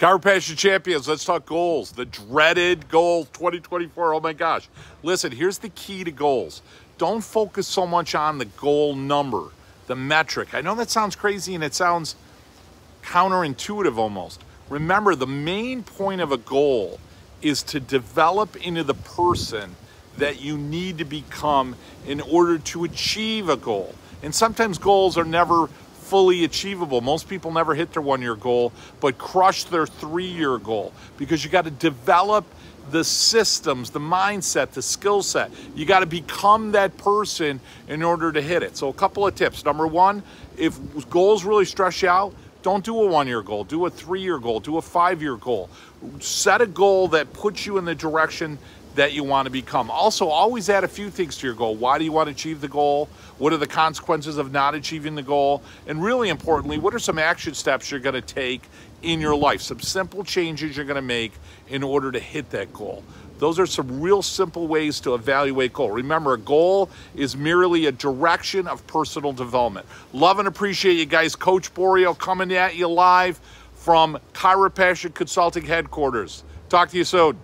Chiropassion Champions, let's talk goals. The dreaded goal 2024. Oh my gosh. Listen, here's the key to goals. Don't focus so much on the goal number, the metric. I know that sounds crazy and it sounds counterintuitive almost. Remember, the main point of a goal is to develop into the person that you need to become in order to achieve a goal. And sometimes goals are never fully achievable. Most people never hit their one year goal, but crush their three year goal because you got to develop the systems, the mindset, the skill set. You got to become that person in order to hit it. So, a couple of tips. Number one, if goals really stress you out, don't do a one year goal, do a three year goal, do a five year goal. Set a goal that puts you in the direction that you want to become. Also, always add a few things to your goal. Why do you want to achieve the goal? What are the consequences of not achieving the goal? And really importantly, what are some action steps you're going to take in your life? Some simple changes you're going to make in order to hit that goal. Those are some real simple ways to evaluate goal. Remember, a goal is merely a direction of personal development. Love and appreciate you guys. Coach Borio coming at you live from Chiropassion Consulting Headquarters. Talk to you soon.